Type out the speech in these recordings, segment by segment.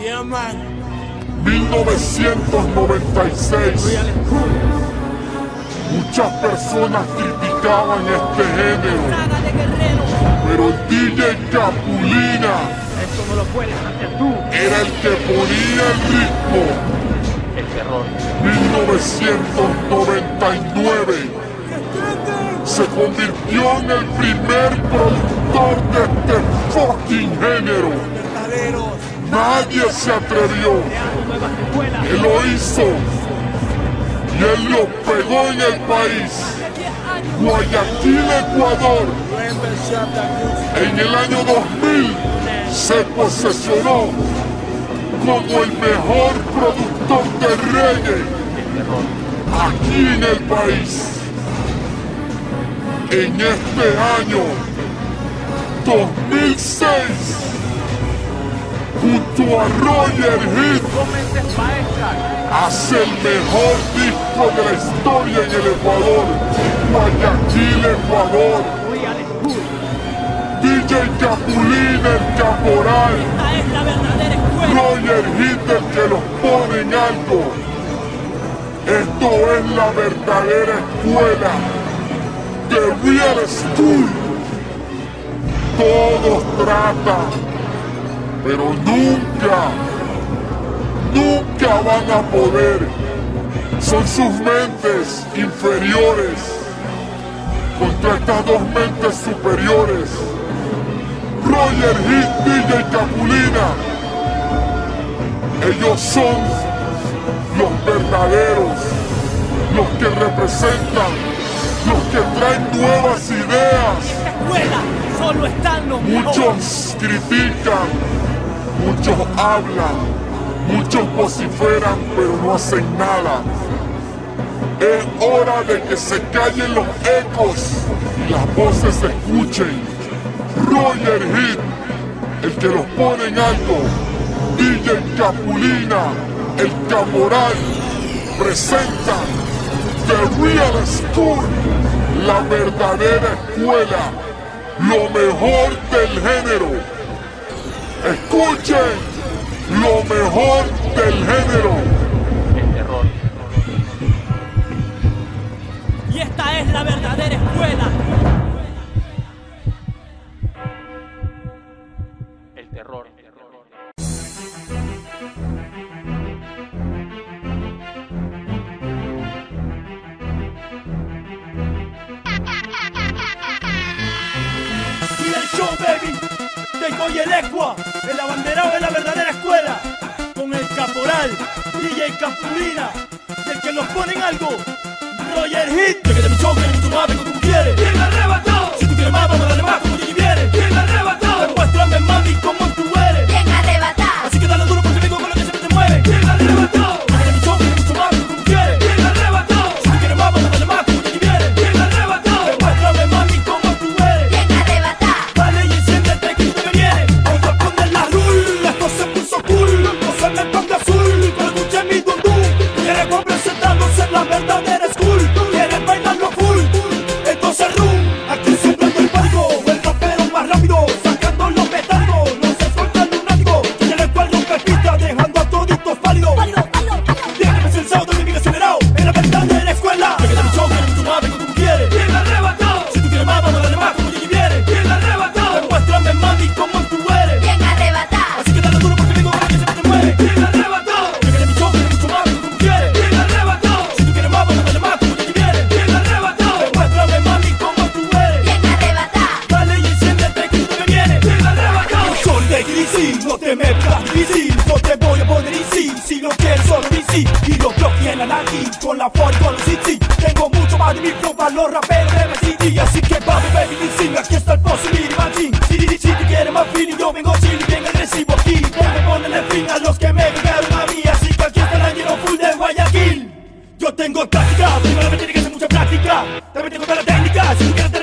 Yeah, man. 1996. Muchas personas criticaban este género, pero el DJ Capulina Esto no lo puedes hacer tú. era el que ponía el ritmo. El terror. 1999 se convirtió en el primer productor de este fucking género. Nadie se atrevió. Él lo hizo y él lo pegó en el país. Guayaquil, Ecuador. En el año 2000 se posesionó como el mejor productor de reggae aquí en el país. En este año 2006, junto a Roger Heath, hace el mejor disco de la historia en el Ecuador. Guayaquil, Ecuador. DJ Capulina, el caporal. Roger Heath, el que los pone en alto. Esto es la verdadera escuela. The Real School. Todos tratan, pero nunca, nunca van a poder. Son sus mentes inferiores contra estas dos mentes superiores. Roger Heath, DJ Capulina. Ellos son los verdaderos, los que representan, los que traen nuevas ideas. Esta escuela solo están los mejores. Muchos critican, muchos hablan, muchos vociferan, pero no hacen nada. Es hora de que se callen los ecos y las voces se escuchen. Roger Heath, el que los pone en alto. DJ Capulina, el caporal, presenta The Real School, la verdadera escuela, lo mejor del género. Escuchen, lo mejor del género. El terror. Y esta es la verdadera escuela. De Coyelecua, el abanderado de la verdadera escuela, con el caporal, DJ Capulina, y el que nos pone en algo, Roger Hit. Llegué de mi show, que tu madre como tú quieres. Bien arrebatado. Si tú quieres más, vamos a darle más como tú quieres. Bien arrebatado. Demuéstrame, mami, cómo difícil No te voy a poner easy Si no quieres solo DC Y los bloques en la Nike Con la Ford con los City Tengo mucho más de mi flow para los raperos de MCD Así que papi baby listen Aquí está el posible Imagine Si, si, si tú quieres más feeling Yo vengo chill y bien agresivo aquí. Ponme ponerle fin a los que me pegaron a mí. Así que aquí está el año full de Guayaquil. Yo tengo táctica, primero me tiene que hacer mucha práctica. También tengo toda la técnica, si tú quieres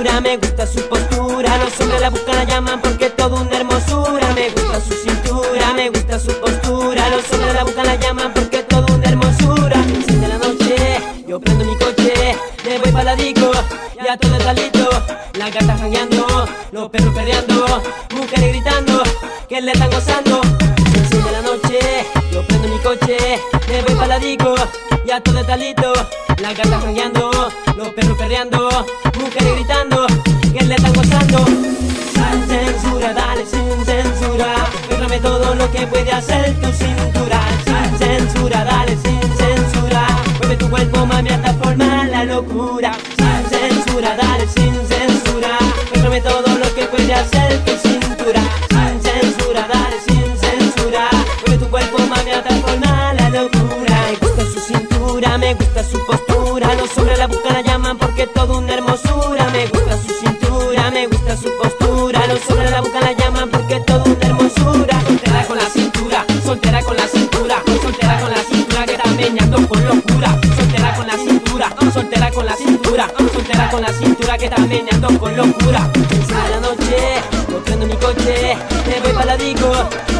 me gusta su postura. Los hombres la buscan, la llaman porque todo una hermosura. Me gusta su cintura, me gusta su postura. Los hombres la buscan, la llaman porque todo una hermosura. Siete la noche, yo prendo mi coche, me voy para la disco, ya todo está listo. Las gatas jangueando, los perros perreando, mujeres gritando que le están gozando. Siete la noche, yo prendo mi coche, me voy para la disco, ya todo está listo. Las gatas jangueando, los perros perreando. que estás meneando con locura. Encima de la noche, mostrando mi coche, me voy para la disco,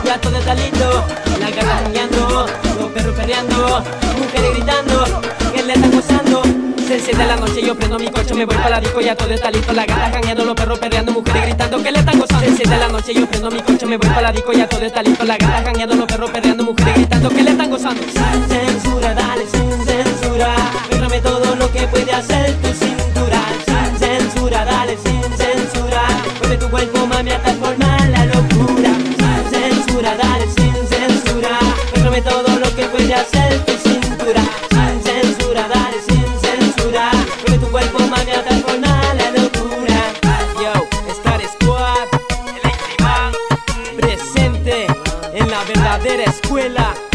ya todo está listo. La gata guiando, los perros peleando, mujeres gritando, que le están gozando. Se enciende la noche, yo prendo mi coche, me voy para la disco, ya todo está listo. La gata jangueando, los perros peleando, mujeres gritando, que le están gozando. Se enciende la noche, yo prendo mi coche, me voy para la disco, ya todo está listo. La gata jangueando, los perros peleando, mujeres gritando, que le están gozando. en la verdadera escuela.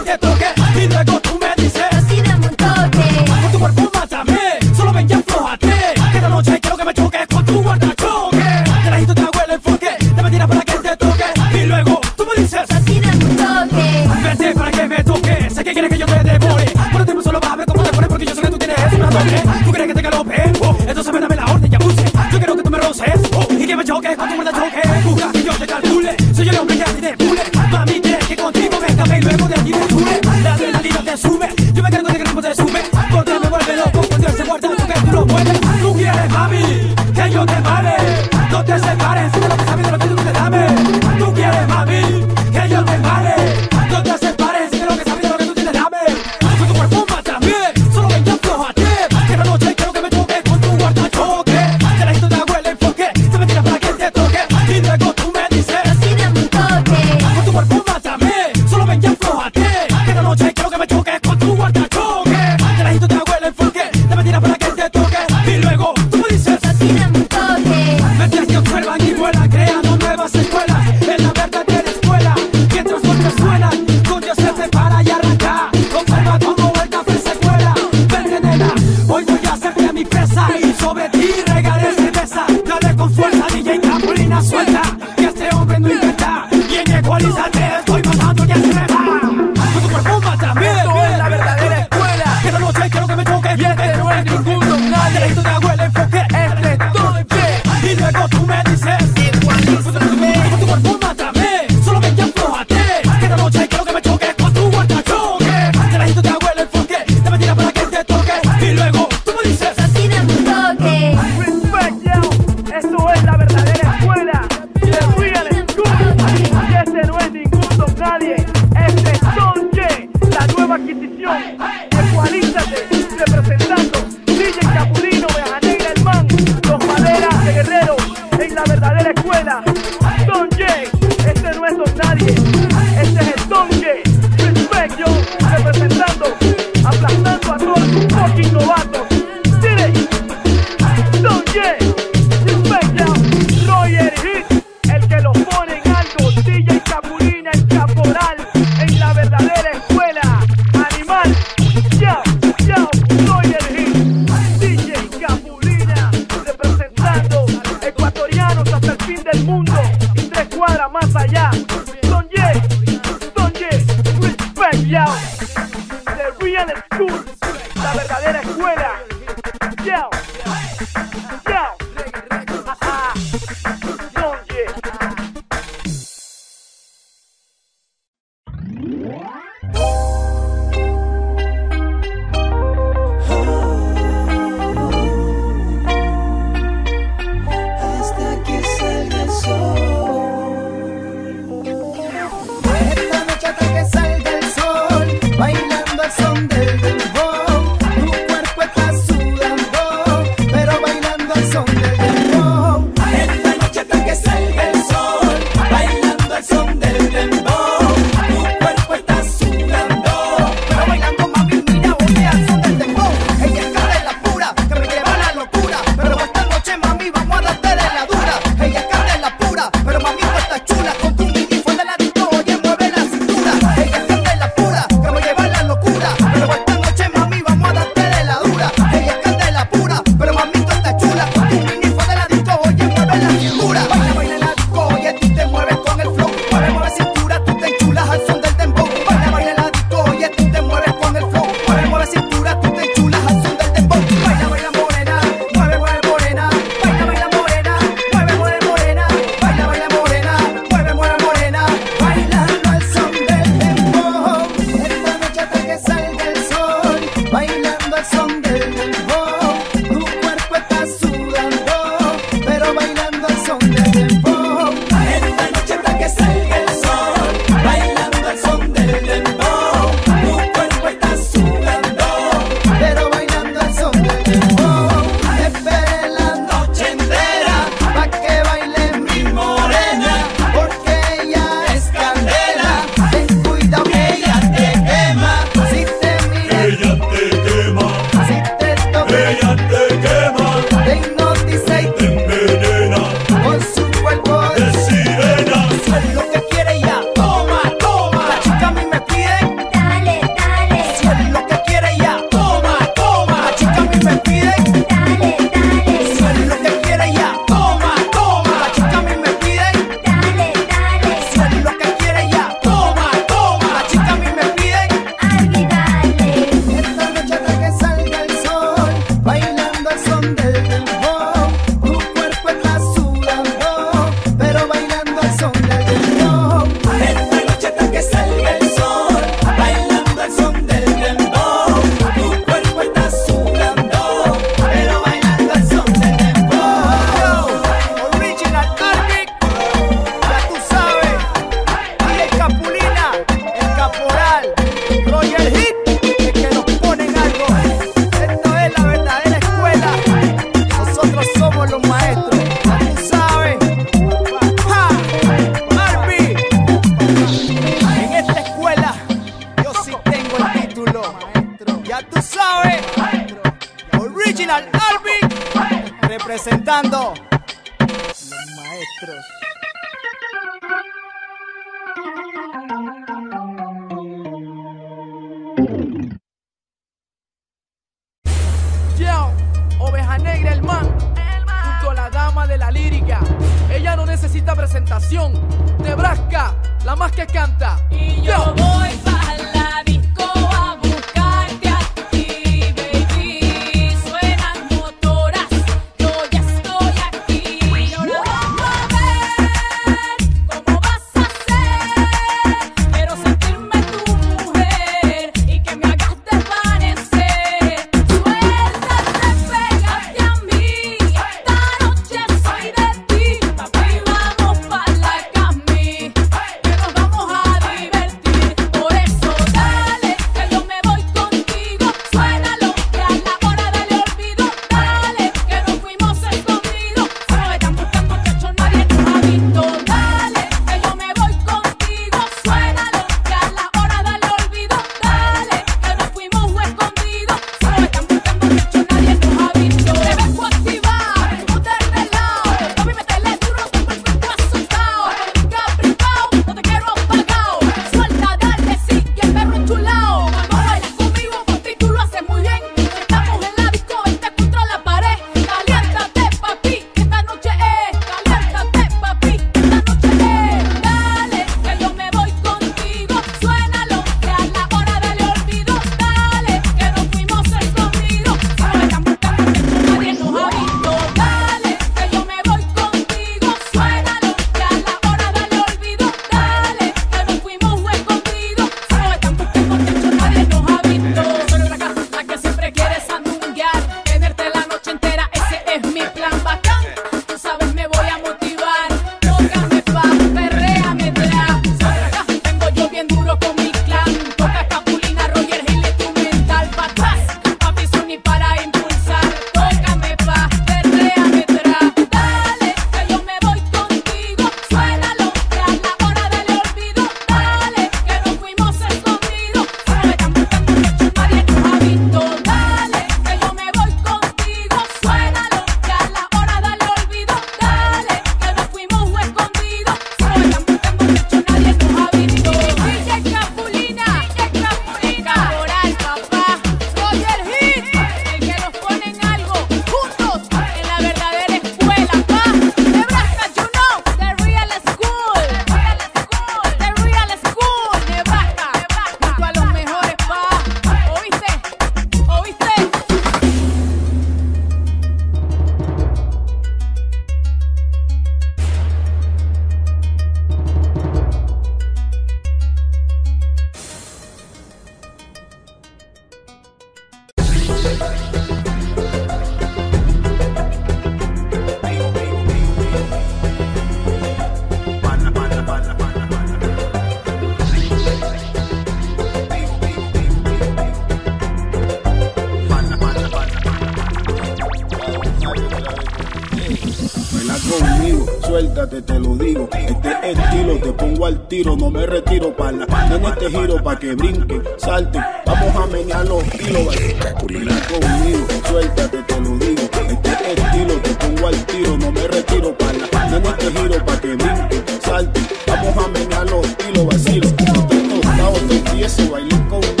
Me retiro para la nena este giro pa' que brinque, salte. Vamos a menear los baila conmigo, suéltate, te lo digo. Este estilo te pongo al tiro, no me retiro para la nena este giro pa' que brinque, salte. Vamos a menear los hilos, vacilo. No te tostado, te empiezo, conmigo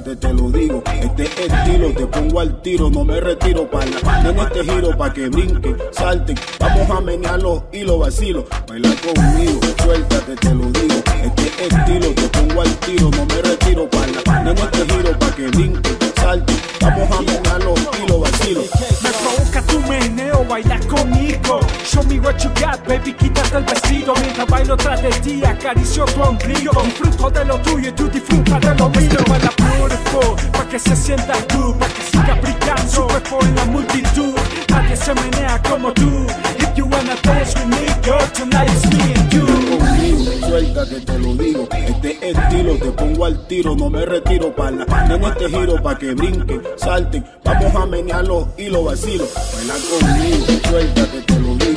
Suéltate, te lo digo. Este estilo te pongo al tiro, no me retiro para nena este giro pa' que brinquen, salten. Vamos a menear los hilos vacilo. Baila conmigo, suéltate, te lo digo. Este estilo te pongo al tiro, no me retiro para nena este giro pa' que brinquen, salten. Vamos a menear los hilos vacilo. Me provoca tu meneo, baila conmigo me what you got, baby, quítate el vestido Mientras bailo tras de ti, acaricio tu ombligo Disfruto de lo tuyo y tú disfrutas de lo mío Baila beautiful, pa' que se sienta tú Pa' que siga brillando su cuerpo en la multitud Nadie se menea como tú If you wanna dance with me, girl, tonight it's me and you conmigo, suéltate, te lo digo. Este estilo te pongo al tiro, no me retiro para la nena este giro pa' que brinquen, salten. Vamos a menear los hilos vacilo. Baila conmigo, suéltate, te lo digo.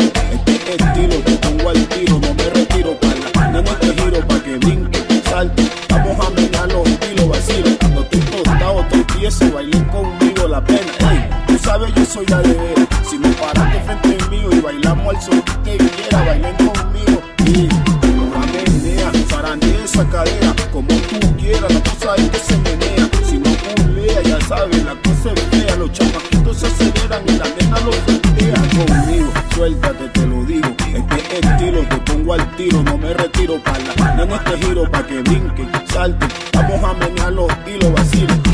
Estilo te pongo al tiro, no me retiro para la nena este giro pa' que brinquen, salten. Vamos a menear los hilos vacilo. No estoy tostado, estoy tieso, bailen conmigo la pena. Ey, tú sabes, yo soy la de veras. Si me paraste frente mío y bailamos al son que quiera, bailen conmigo. Y la menea, zarandea esa cadera, como tú quieras, la cosa es que se menea. Si no culea, ya sabes, la cosa es fea. Los chamaquitos se aceleran y la nena lo frontea conmigo. Suéltate, no me retiro para la nena este giro pa' que brinquen, salten. Vamos a menear los hilos vacilo.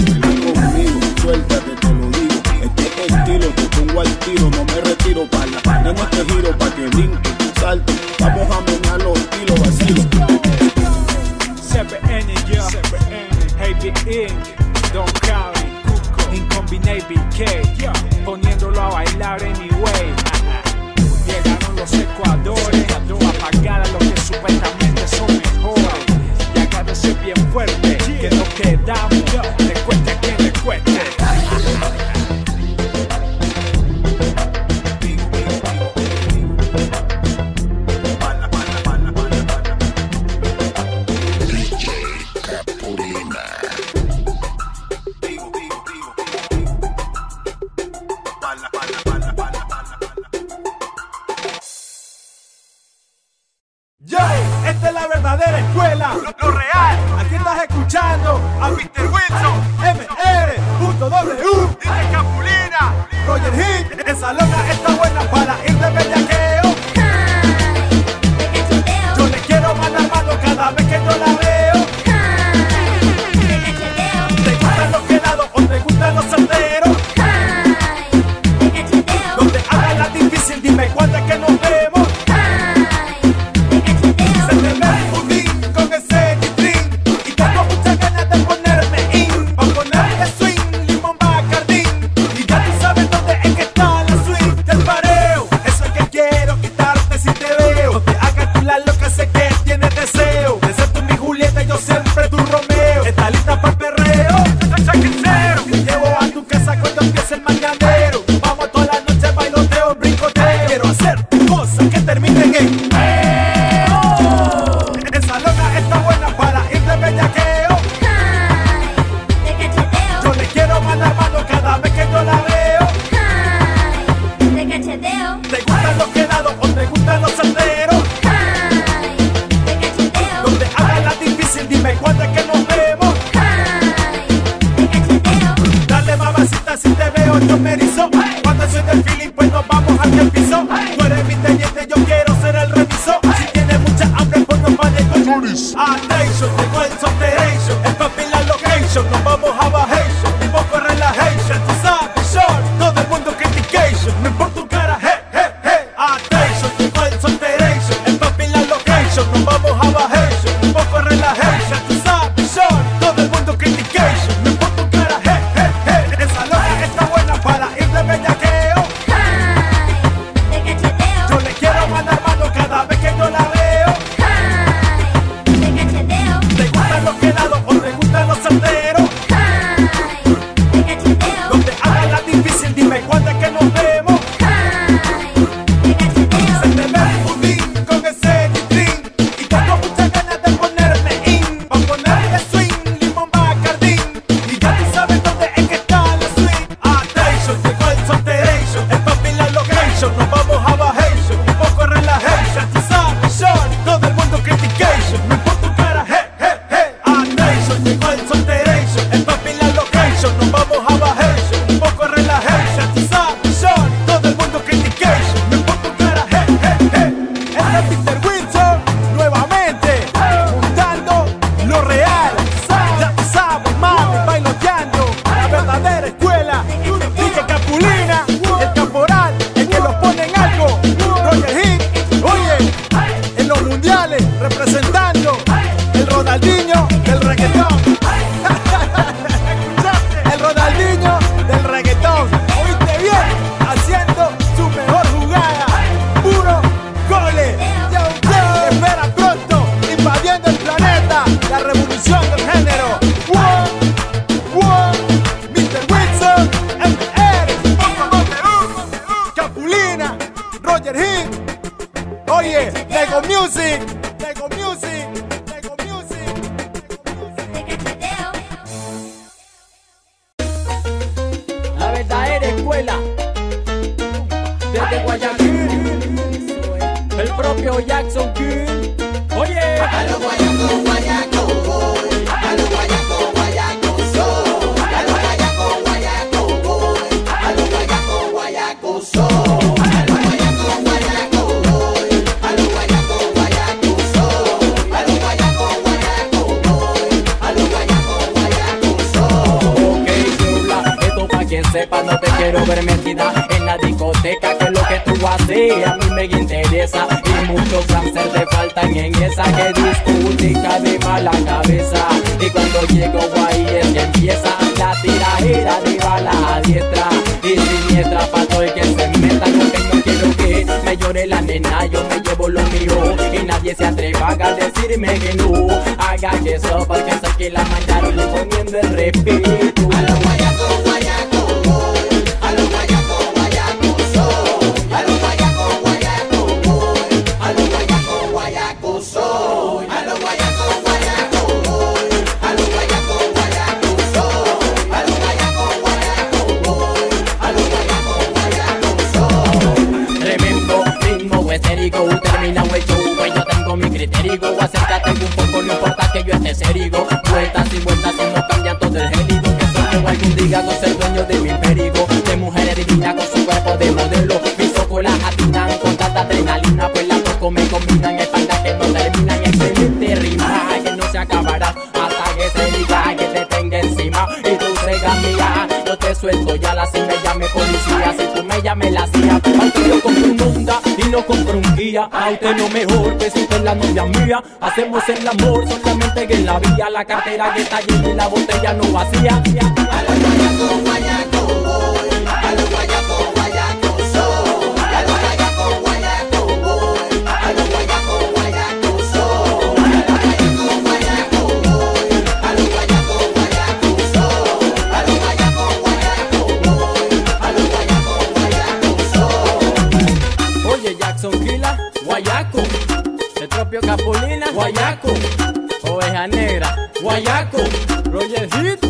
me la hacía. Antes yo compré un Honda y no compré un guía. A usted no mejor que si usted la novia mía. Hacemos el amor solamente que en la vía. La cartera que está llena y la botella no vacía. A la oveja negra, guayaco, Rogercito.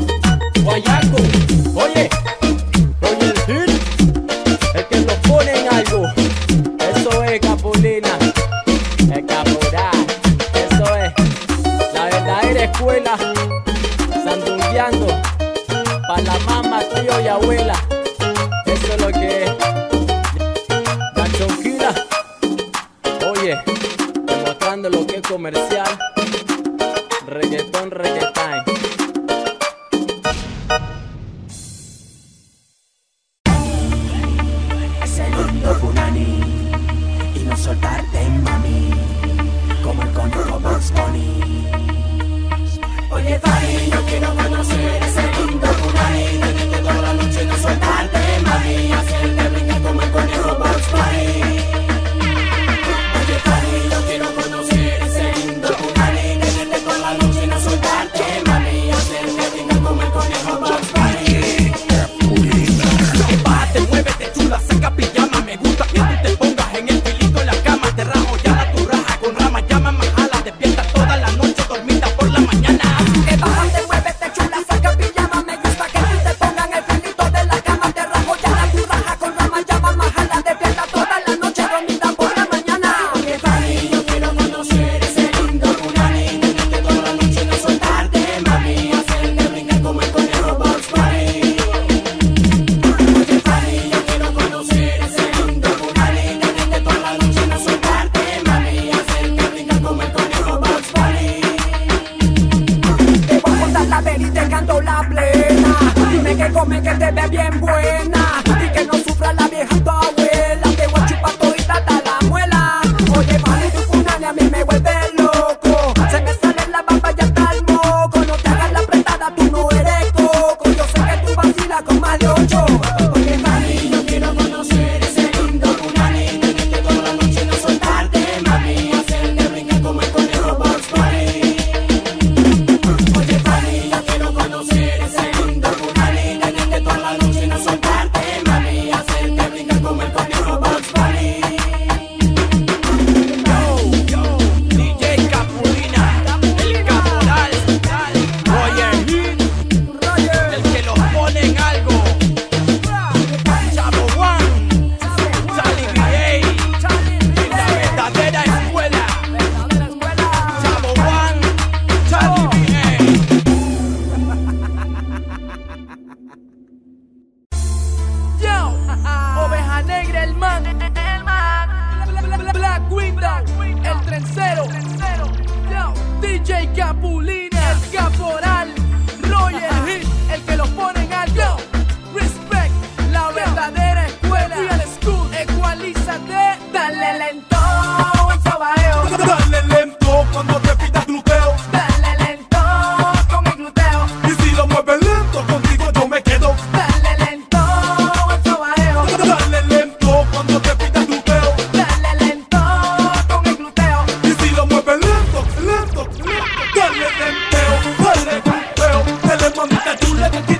Krishna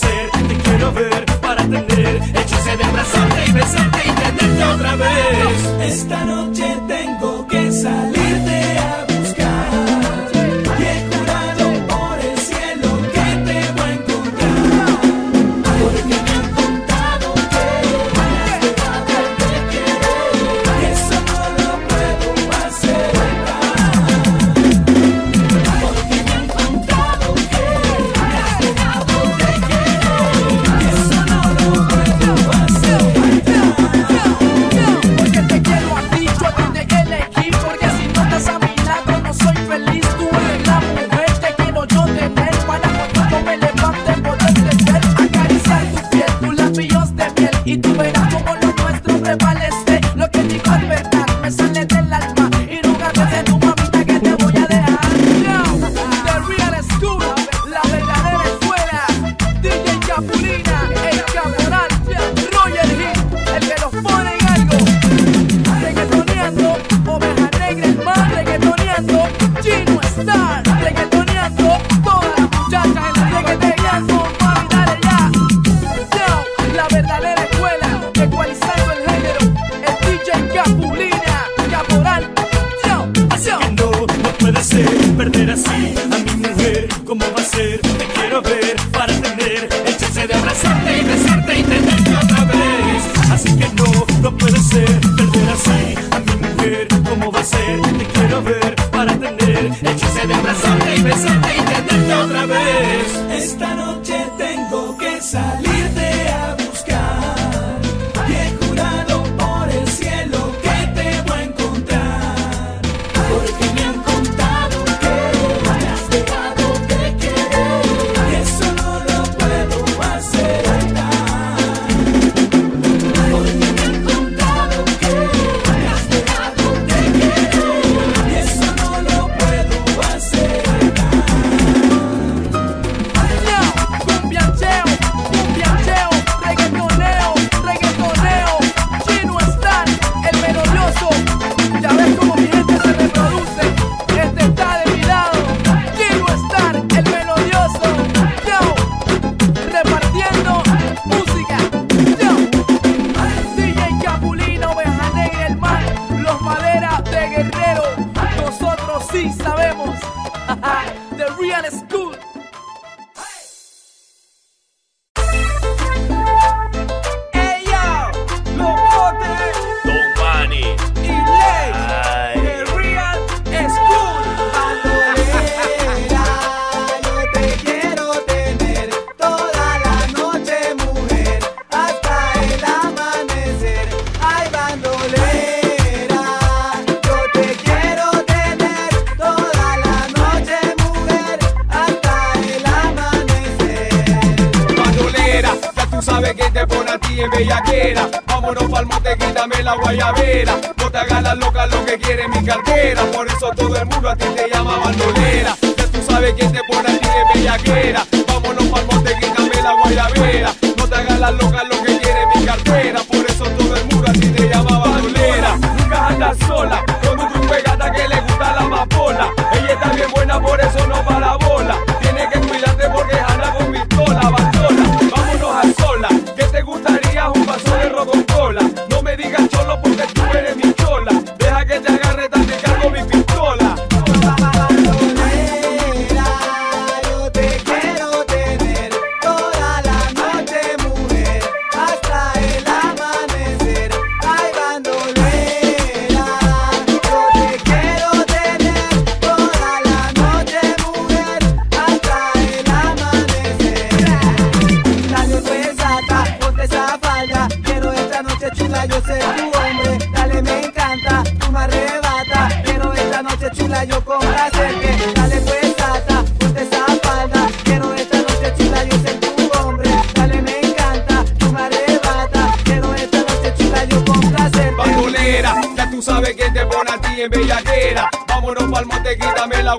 te quiero ver para tener el de abrazarte y besarte y tenerte otra vez. Esta noche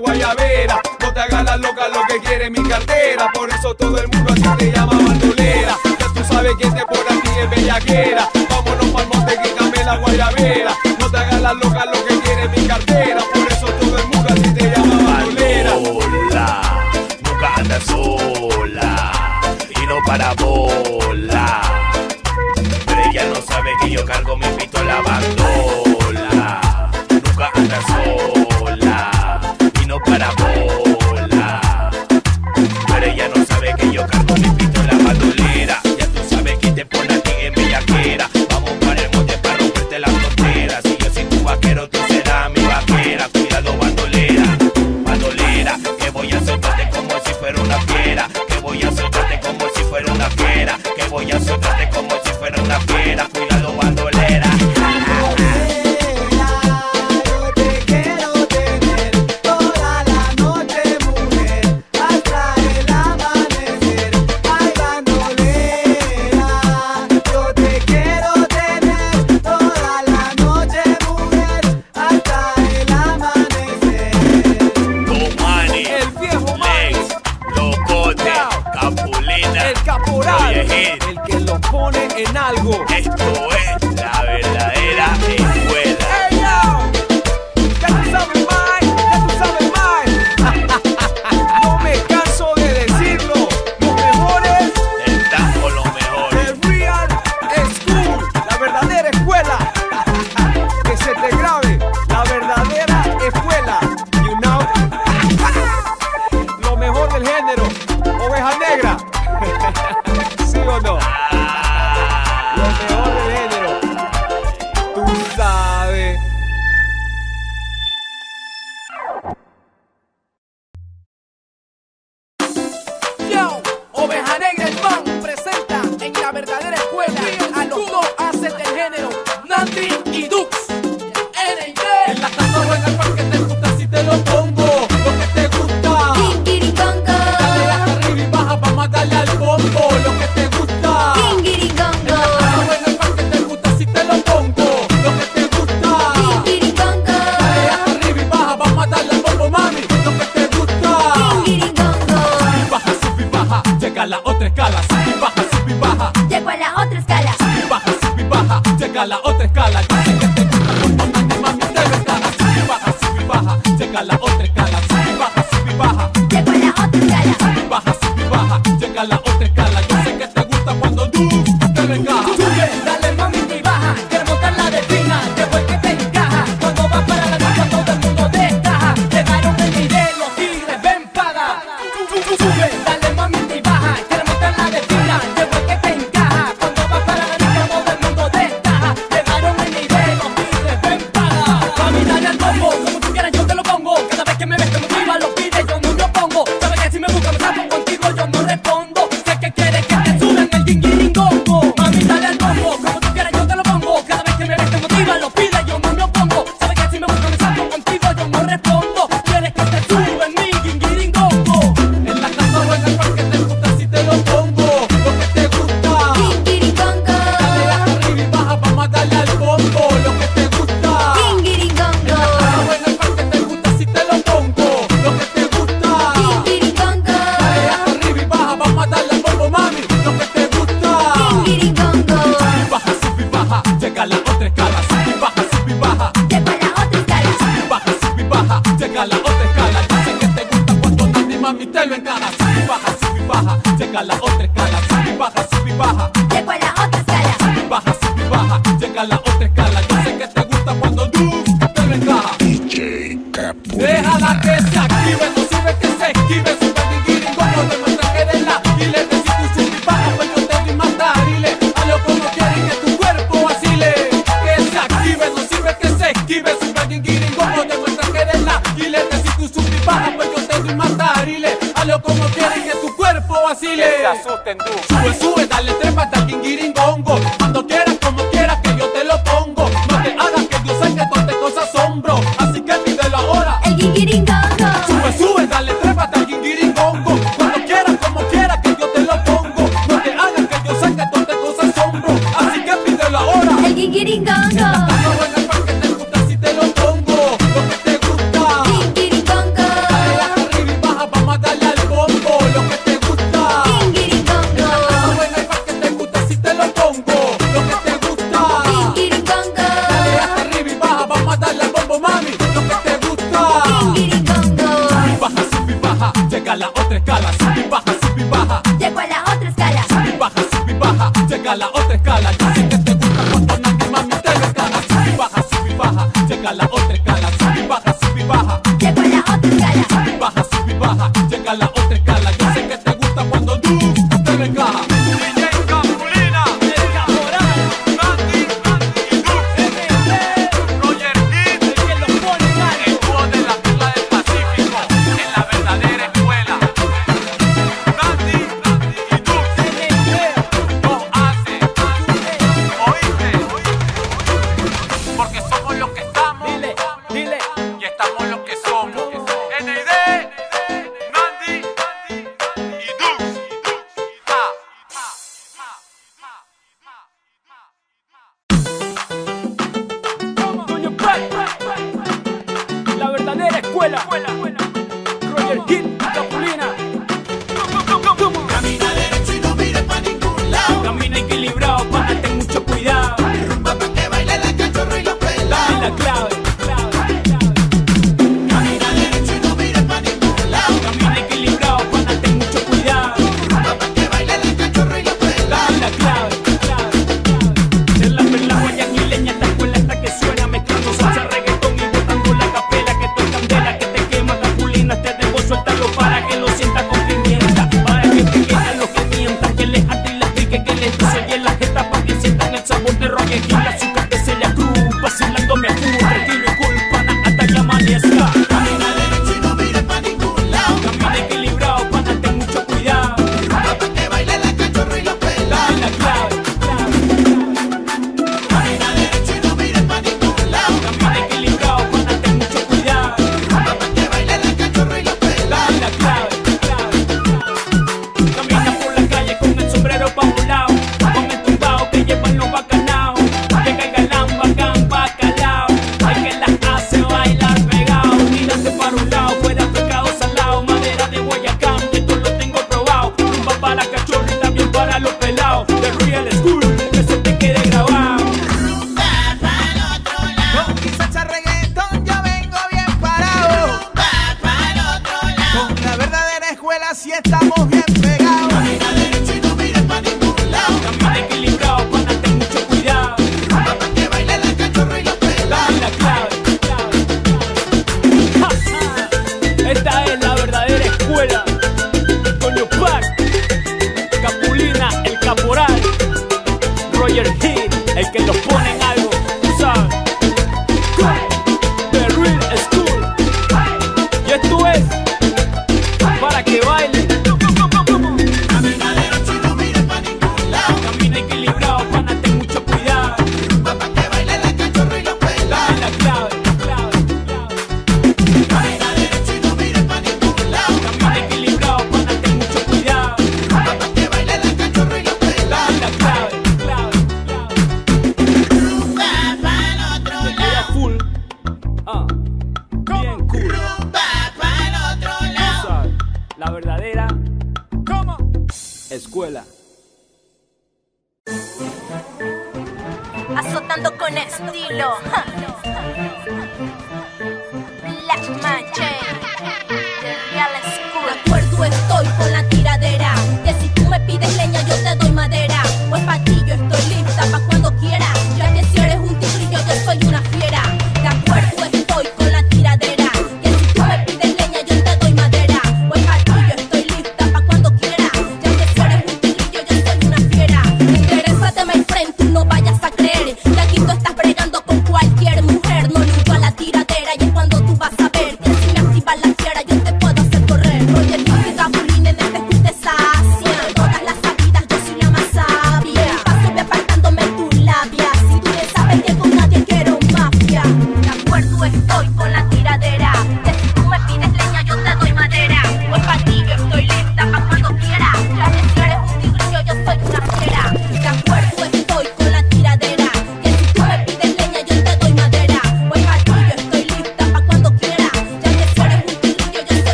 guayabera. No te hagas la loca lo que quiere mi cartera. Por eso todo el mundo aquí te llama bandolera. Ya tú sabes que este por aquí es bellaquera. Vámonos pa'l monte, quítame la guayabera. No te hagas la loca lo que quiere mi cartera. Por eso todo el mundo aquí te llama bandolera. Sola, nunca andas sola. Y no para bola. Pero ella no sabe que yo cargo mi la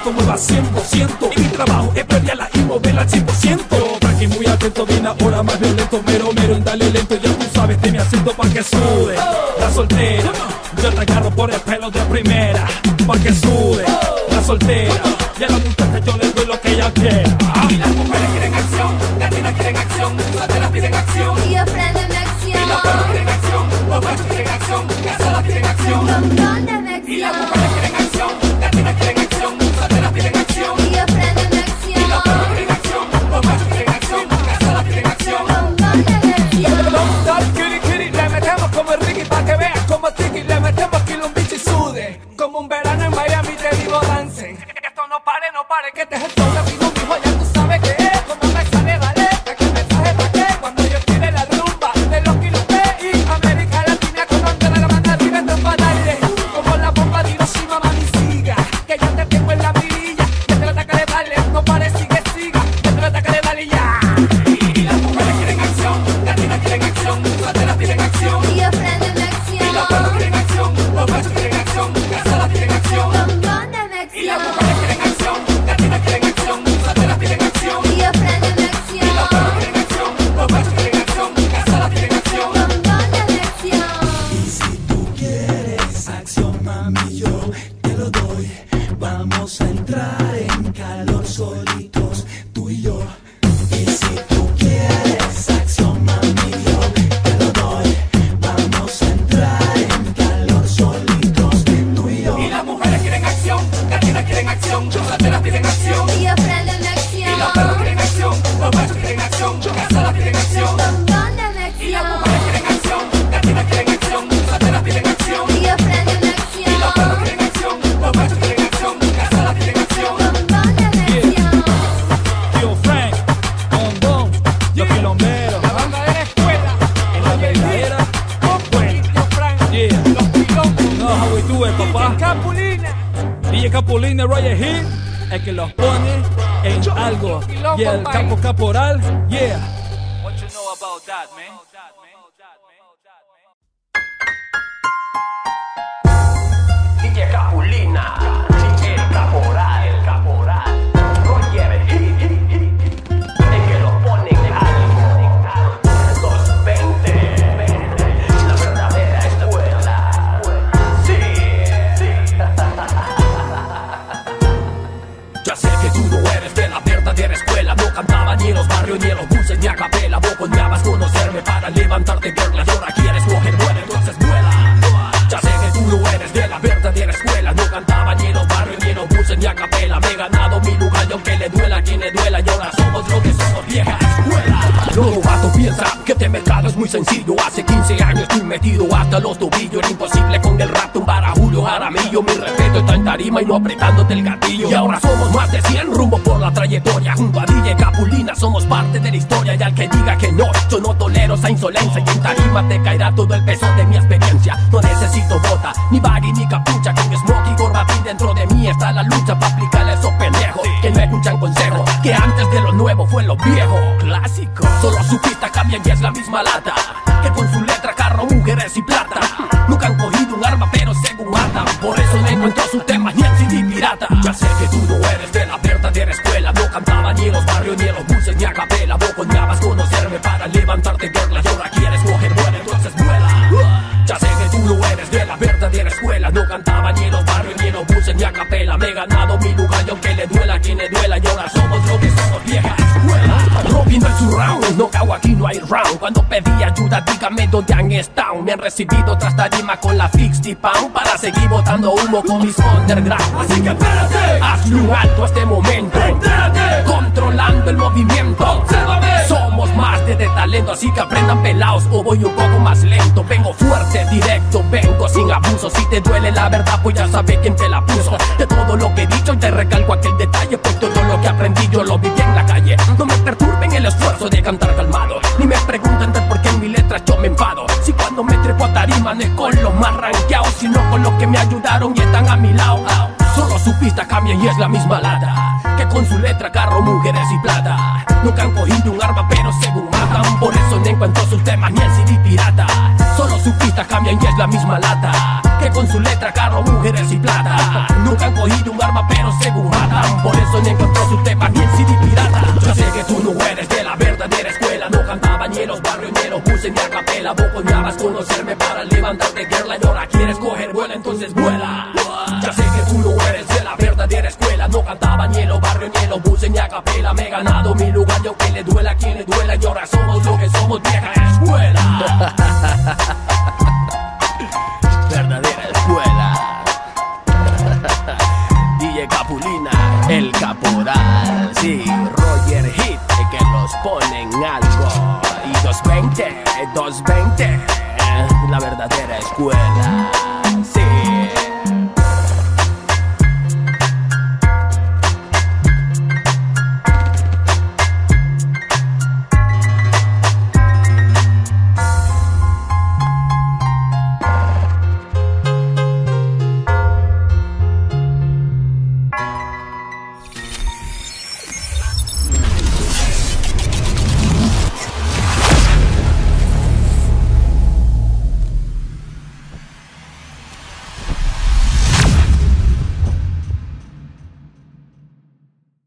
esto mueva 100% Y mi trabajo es premiarla y moverla al 100% Tranqui muy atento, bien ahora más violento. Mero, mero, dale lento, y ya tú sabes de mi asiento pa' que sude. La soltera, yo te agarro por el pelo de primera Pa' que sude, la soltera Y a la muchacha yo le doy lo que ella quiera. Y las mujeres quieren acción, las latinas quieren acción Solteras piden acción. Y ofrecen acción. Y los perros quieren acción, Capulina Roger Hill, el que los pone en algo. Y el capo caporal, yeah. What you know about that, man? miedo puse de acapela Vos soñabas conocerme para levantarte verla Y ahora quieres coger vuelo, entonces vuela. Ya sé que tú no eres de la verdadera escuela. No cantaba ni en los barrios ni en los buses ni acapela Me he ganado mi lugar y aunque le duela a quien le duela Y ahora somos lo que somos, vieja escuela. Los novatos piensan que este mercado es muy sencillo. Hace 15 años estoy metido hasta los tobillos Era imposible con el rap tumbar a Julio Jaramillo, mi respeto está en tarima y no apretándote el gatillo. Y ahora somos más de 100 rumbo por la trayectoria. Junto a DJ Capulina somos parte de la historia. Y al que diga que no, yo no tolero esa insolencia. Y en tarima te caerá todo el peso de mi experiencia. No necesito bota, ni baggy, ni capucha. Con mi smoke y corbatín dentro de mí está la lucha para aplicarle esos pendejos que no escuchan consejos. Que antes de lo nuevo fue lo viejo. Clásico. Solo su pista cambia y es la misma lata. Que con su letra carro mujeres y plata. Nunca han cogido un arma por eso no encuentro sus temas ni en CD pirata. Ya sé que tú no eres de la verdadera escuela. No cantaba ni en los barrios ni en los buses ni a capela. Vos coñabas conocerme para levantarte verla. Y ahora quieres coger vuelo entonces vuela. Ya sé que tú no eres de la verdadera escuela. No cantaba ni en los barrios ni en los buses ni a capela. Me he ganado mi lugar y aunque le duela a quien le duela Y ahora somos lo que Robin en su round, no cago aquí no hay round. Cuando pedí ayuda dígame dónde han estado. Me han recibido tras tarima con la fix y pound Para seguir botando humo con mis underground. Así que espérate, hazle un alto a este momento. Controlando el movimiento Somos más de, talento Así que aprendan pelados o voy un poco más lento. Vengo fuerte, directo, vengo sin abuso. Si te duele la verdad pues ya sabes quién te la puso. De todo lo que he dicho te recalco aquel detalle Pues todo lo que aprendí yo lo viví en la calle. No me perturben el esfuerzo de cantar calmado Ni me pregunten de por qué en mi letra yo me enfado. Si cuando me trepo a tarima no es con los más ranqueados Sino con los que me ayudaron y están a mi lado Solo su pista cambia y es la misma lata Que con su letra carro mujeres y plata. Nunca han cogido un arma pero según matan Por eso no encuentro sus temas ni el CD pirata. Solo su pista cambia y es la misma lata Que con su letra carro mujeres y plata. Nunca han cogido un arma pero según matan Por eso no encuentro sus temas ni el CD pirata. Yo sé que tú no eres de la verdadera escuela No cantaba ni en los barrios ni en los buses ni a capela. Vos conocerme para levantarte guerra Y ahora quieres coger vuelo entonces vuela Que eres de la verdadera escuela. No cantaba ni en los barrios ni en los buses ni a capela. Me he ganado mi lugar y aunque le duela quien le duela Y ahora somos lo que somos vieja escuela. Verdadera escuela. DJ Capulina, el caporal. Sí, Roger Hit, que los ponen algo. Y 220, 220 La verdadera escuela